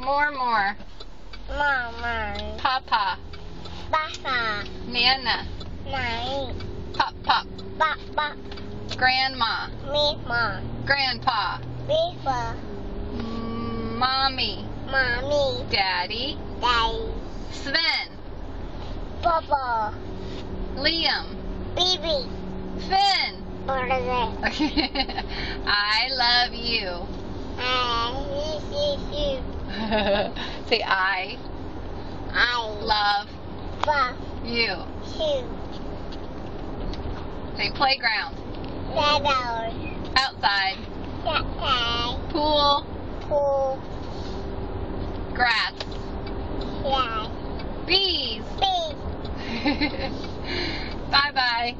More, more. Mama. Papa. Papa. Nana. Nai. Pop, pop. Papa. Grandma. Mima. Grandpa. Mm, Mommy. Mommy. Daddy. Daddy. Sven. Papa. Liam. Baby. Finn. I love you. I. Say I I love love you. you. Say playground. Shadows. Outside. Shadows. Pool. Pool. Grass. Slide. Bees. Bye. Bye bye.